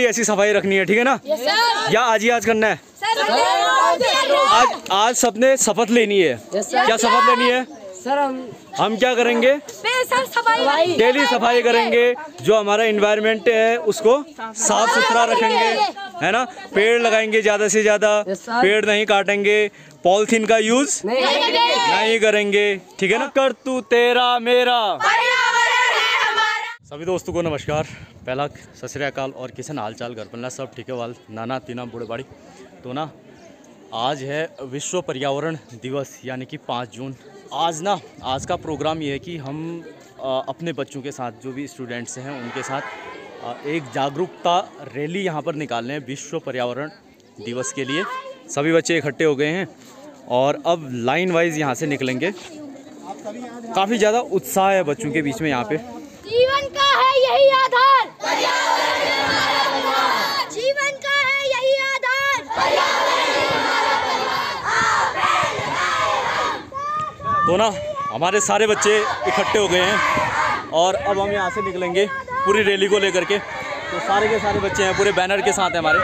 ऐसी सफ़ाई रखनी है ठीक है ना? या आज ही आज करना है? आज आज सबने शपथ लेनी है। क्या शपथ लेनी है? सर हम हम क्या करेंगे? डेली सफ़ाई करेंगे जो हमारा इन्वायरमेंट है उसको साफ़ सुथरा रखेंगे है ना? पेड़ लगाएँगे ज़्यादा से ज़्यादा। पेड़ नहीं काटेंगे। पॉलिथीन का यूज़ नहीं नहीं करेंगे ठीक है ना? कर तू तेरा मेरा। सभी दोस्तों को नमस्कार। पहला सत श्री अकाल और किसन हाल चाल घर पलना सब ठीक है, वाल नाना तीना बूढ़े बाड़ी तो ना, आज है विश्व पर्यावरण दिवस, यानी कि पाँच जून। आज ना, आज का प्रोग्राम ये है कि हम अपने बच्चों के साथ, जो भी स्टूडेंट्स हैं, उनके साथ एक जागरूकता रैली यहाँ पर निकाल रहे हैं विश्व पर्यावरण दिवस के लिए। सभी बच्चे इकट्ठे हो गए हैं और अब लाइन वाइज यहाँ से निकलेंगे। काफ़ी ज़्यादा उत्साह है बच्चों के बीच में यहाँ पे। जीवन का है यही आधार। जीवन का है यही आधार। तो ना, हमारे सारे बच्चे इकट्ठे हो गए हैं और अब हम यहाँ से निकलेंगे पूरी रैली को लेकर के। तो सारे के सारे बच्चे हैं, पूरे बैनर के साथ हैं हमारे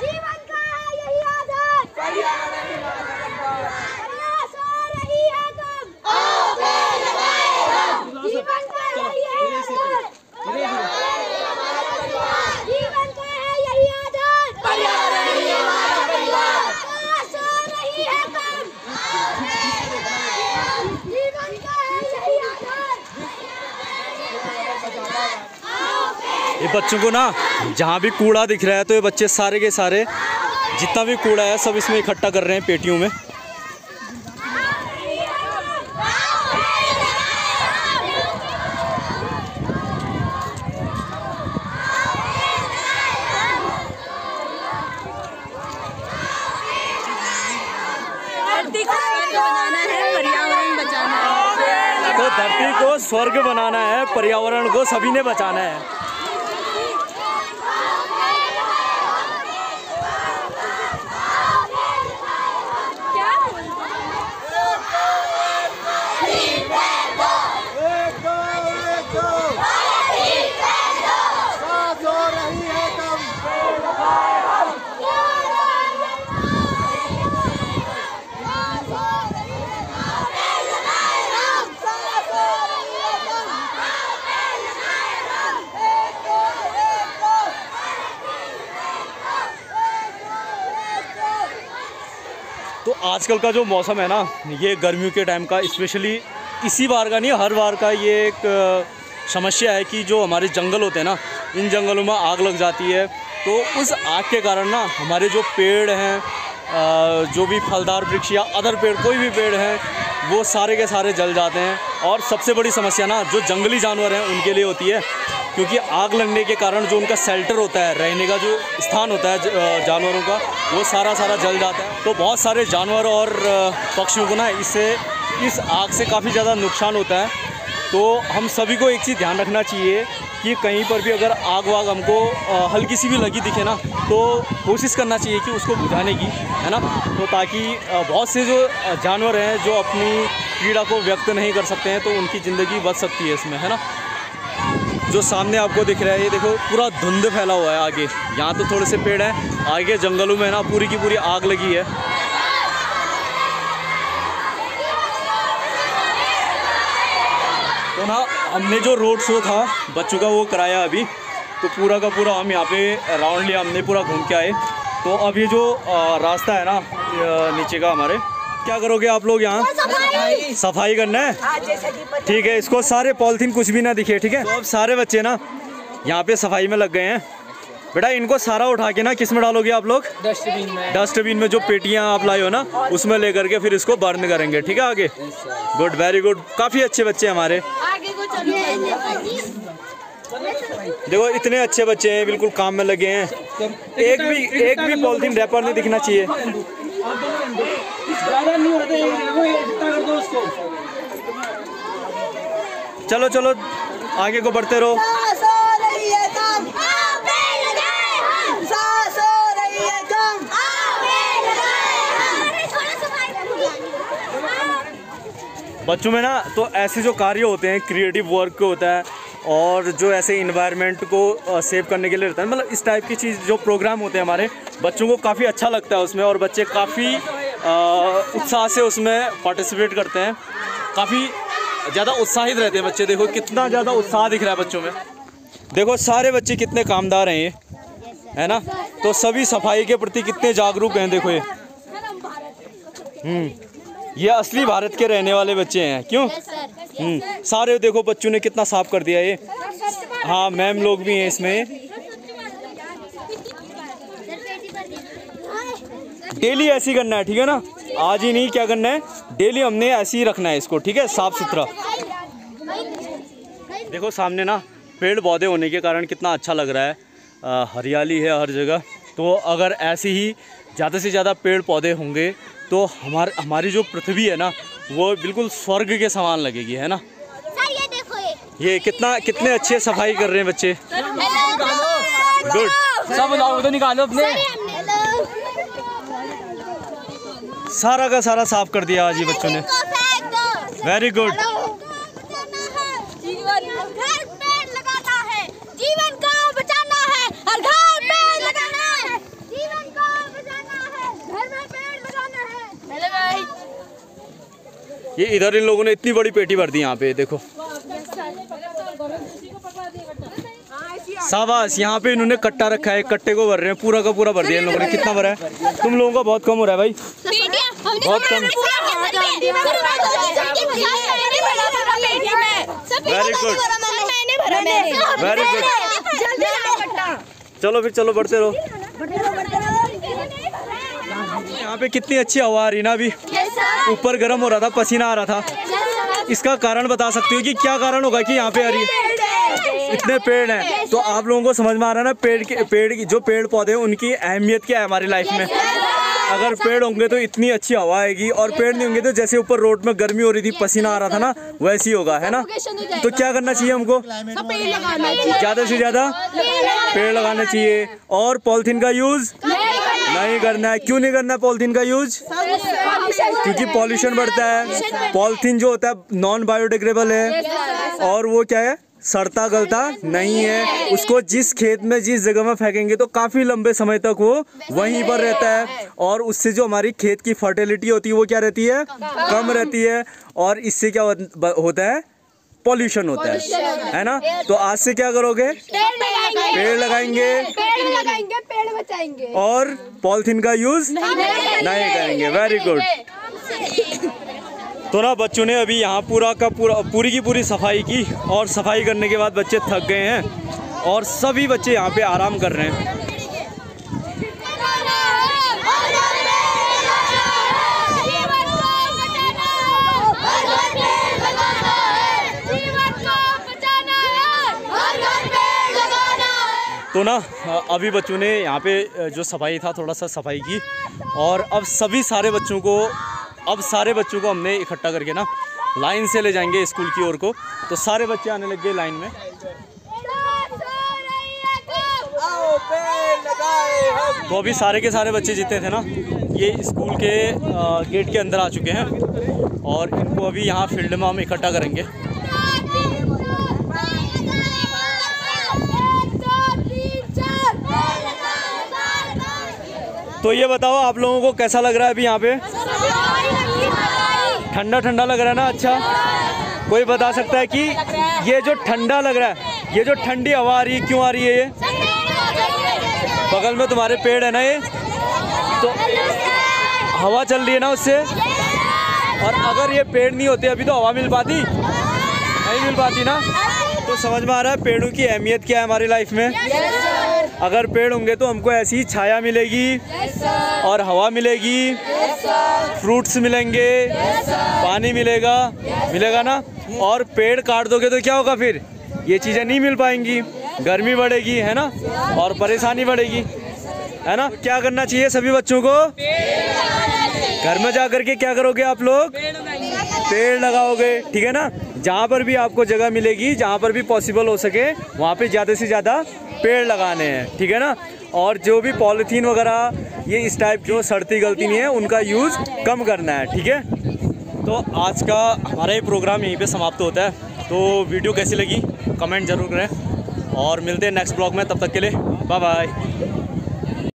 जीवन का है यही आधार प्रयास हो रही है कम जीवन का है यही आधार जीवन का है यही आधार प्रयास हो रही है कम जीवन का है यही आधार ये बच्चों को ना जहाँ भी कूड़ा दिख रहा है तो ये बच्चे सारे के सारे जितना भी कूड़ा है सब इसमें इकट्ठा कर रहे हैं पेटियों में। धरती को स्वर्ग बनाना है पर्यावरण बचाना है। तो धरती को स्वर्ग बनाना है पर्यावरण को सभी ने बचाना है। तो आजकल का जो मौसम है ना, ये गर्मियों के टाइम का स्पेशली इसी बार का नहीं, हर बार का ये एक समस्या है कि जो हमारे जंगल होते हैं ना, इन जंगलों में आग लग जाती है। तो उस आग के कारण ना, हमारे जो पेड़ हैं जो भी फलदार वृक्ष या अदर पेड़, कोई भी पेड़ हैं वो सारे के सारे जल जाते हैं और सबसे बड़ी समस्या ना जो जंगली जानवर हैं, उनके लिए होती है। क्योंकि आग लगने के कारण जो उनका शेल्टर होता है, रहने का जो स्थान होता है जानवरों का, वो सारा सारा जल जाता है। तो बहुत सारे जानवर और पक्षियों को ना इससे, इस आग से काफ़ी ज़्यादा नुकसान होता है। तो हम सभी को एक चीज़ ध्यान रखना चाहिए कि कहीं पर भी अगर आग वाग हमको हल्की सी भी लगी दिखे ना तो कोशिश करना चाहिए कि उसको बुझाने की, है ना? तो ताकि बहुत से जो जानवर हैं जो अपनी पीड़ा को व्यक्त नहीं कर सकते हैं तो उनकी ज़िंदगी बच सकती है इसमें, है ना? जो सामने आपको दिख रहा है, ये देखो, पूरा धुंध फैला हुआ है आगे। यहाँ तो थोड़े से पेड़ हैं, आगे जंगलों में ना पूरी की पूरी आग लगी है। तो ना हमने जो रोड शो था बच्चों का वो कराया अभी। तो पूरा का पूरा हम यहाँ पे राउंड लिया हमने पूरा घूम के आए। तो अब ये जो रास्ता है ना नीचे का हमारे। क्या करोगे आप लोग यहाँ? सफ़ाई। करना है? ठीक है इसको सारे पॉलिथीन कुछ भी ना दिखे ठीक है? तो अब सारे बच्चे ना यहाँ पे सफ़ाई में लग गए हैं। बेटा इनको सारा उठा के ना किसमें डालोगे आप लोग? डस्टबिन में। डस्टबिन में जो पेटियाँ आप लाए हो ना उसमें लेकर के फिर इसको बर्न करेंगे ठीक है आगे? गुड वेरी गुड काफ़ी अच्छे बच्चे हमारे। देखो, इतने अच्छे बच्चे हैं, बिल्कुल काम में लगे हैं। एक भी एक भी पॉलिथीन रैपर नहीं दिखना चाहिए। चलो चलो, आगे को बढ़ते रहो सांस हो रही है कम आगे लगाए हम सांस हो रही है कम आगे लगाए हम अरे थोड़ा सफ़ाई बच्चों में ना तो ऐसे जो कार्य होते हैं क्रिएटिव वर्क होता है, और जो ऐसे इन्वायरमेंट को सेव करने के लिए रहता है मतलब इस टाइप की चीज़, जो प्रोग्राम होते हैं हमारे, बच्चों को काफ़ी अच्छा लगता है उसमें, और बच्चे काफ़ी उत्साह से उसमें पार्टिसिपेट करते हैं। काफ़ी ज़्यादा उत्साहित रहते हैं बच्चे, देखो कितना ज़्यादा उत्साह दिख रहा है बच्चों में। देखो सारे बच्चे कितने कामदार हैं ये, है ना? तो सभी सफ़ाई के प्रति कितने जागरूक हैं, देखो ये। हम्म। ये असली भारत के रहने वाले बच्चे हैं। क्यों? हम्म। सारे देखो बच्चों ने कितना साफ़ कर दिया ये। हाँ मैम लोग भी हैं इसमें। डेली ऐसे करना है ठीक है ना? आज ही नहीं क्या करना है? डेली हमने ऐसे ही रखना है इसको ठीक है? साफ़ सुथरा। देखो सामने ना पेड़ पौधे होने के कारण कितना अच्छा लग रहा है। आ, हरियाली है हर जगह। तो अगर ऐसे ही ज़्यादा से ज़्यादा पेड़ पौधे होंगे तो हमार हमारी जो पृथ्वी है ना वो बिल्कुल स्वर्ग के समान लगेगी है ना? सर ये देखो ये। ये कितना कितने अच्छे सफ़ाई कर रहे हैं बच्चे। गुड सब लाओ तो निकालो अपने। सारा का सारा साफ़ कर दिया आज ये बच्चों ने। वेरी गुड जीवन घर पेड़ लगाना है जीवन को बचाना है हर घर पेड़ लगाना है जीवन को बचाना है घर में पेड़ लगाना है मेरे भाई ये इधर इन लोगों ने इतनी बड़ी पेटी भर दी यहाँ पे देखो। शाबाश यहाँ पे इन्होंने कट्टा रखा है कट्टे को भर रहे हैं पूरा का पूरा भर दिया इन लोगों ने कितना भरा है? तुम लोगों का बहुत कम हो रहा है भाई। बहुत कम। वेरी गुड वेरी गुड चलो फिर चलो बढ़ते रहो। यहाँ पे कितनी अच्छी हवा आ रही ना अभी। ऊपर गर्म हो रहा था, पसीना आ रहा था। इसका कारण बता सकती हो कि क्या कारण होगा कि यहाँ पे आ रही है इतने पेड़ हैं? तो आप लोगों को समझ में आ रहा है ना, पेड़ के, पेड़ की, जो पेड़ पौधे हैं, उनकी अहमियत क्या है हमारी लाइफ में? अगर पेड़ होंगे तो इतनी अच्छी हवा आएगी और पेड़ नहीं होंगे तो जैसे ऊपर रोड में गर्मी हो रही थी, पसीना आ रहा था ना, वैसे ही होगा, है ना? तो क्या करना चाहिए हमको? ज़्यादा से ज़्यादा पेड़ लगाना चाहिए। और पॉलिथीन का यूज़ नहीं करना है। क्यों नहीं करना है पॉलिथीन का यूज़? क्योंकि पॉल्यूशन बढ़ता है। पॉलिथीन जो होता है नॉन बायोडिग्रेबल है। और वो क्या है? सड़ता गलता नहीं है। उसको जिस खेत में, जिस जगह में फेंकेंगे तो काफ़ी लंबे समय तक वो वहीं पर रहता है। और उससे जो हमारी खेत की फर्टिलिटी होती है, वो क्या रहती है? कम रहती है। और इससे क्या होता है? पॉल्यूशन होता है। है। ना? तो आज से क्या करोगे? पेड़ लगाएँगे। पेड़ लगाएँगे। पेड़ बचाएँगे। और पॉलिथीन का यूज़ नहीं करेंगे। वेरी गुड तो ना बच्चों ने अभी यहाँ पूरा का पूरा पूरी की पूरी सफ़ाई की और सफ़ाई करने के बाद बच्चे थक गए हैं और सभी बच्चे यहाँ पे आराम कर रहे हैं। तो ना अभी बच्चों ने यहाँ पे जो सफ़ाई था, थोड़ा सा सफ़ाई की और अब सभी सारे बच्चों को, अब सारे बच्चों को हमने इकट्ठा करके ना, लाइन से ले जाएँगे स्कूल की ओर को। तो सारे बच्चे आने लग गए लाइन में। तो अभी सारे के सारे बच्चे जितने थे ना, ये स्कूल के गेट के अंदर आ चुके हैं और इनको अभी यहाँ फ़ील्ड में हम इकट्ठा करेंगे। तो ये बताओ, आप लोगों को कैसा लग रहा है अभी यहाँ पे? ठंडा ठंडा लग रहा है ना? अच्छा। कोई बता सकता है कि ये जो ठंडा लग रहा है, ये जो ठंडी हवा आ रही है, क्यों आ रही है ये? बगल में तुम्हारे पेड़ है ना ये? तो हवा चल रही है ना उससे? और अगर ये पेड़ नहीं होते, अभी तो हवा मिल पाती? नहीं मिल पाती ना? तो समझ में आ रहा है, पेड़ों की अहमियत क्या है हमारी लाइफ में? अगर पेड़ होंगे तो हमको ऐसी छाया मिलेगी। और हवा मिलेगी। फ्रूट्स मिलेंगे। पानी मिलेगा। मिलेगा ना? और पेड़ काट दोगे तो क्या होगा फिर? ये चीज़ें नहीं मिल पाएँगी। गर्मी बढ़ेगी है ना? और परेशानी बढ़ेगी। है ना? क्या करना चाहिए सभी बच्चों को? घर में जा करके क्या करोगे आप लोग? पेड़ लगाओगे, ठीक है ना? जहाँ पर भी आपको जगह मिलेगी, जहाँ पर भी पॉसिबल हो सके, वहाँ पे ज़्यादा से ज़्यादा पेड़ लगाने हैं, ठीक है ना? और जो भी पॉलीथीन वगैरह, ये इस टाइप जो सड़ती गलती नहीं है, उनका यूज़ कम करना है, ठीक है? तो आज का हमारा ये प्रोग्राम यहीं पे समाप्त होता है। तो वीडियो कैसी लगी? कमेंट ज़रूर करें। और मिलते हैं नेक्स्ट ब्लॉग में, तब तक के लिए बाय बाय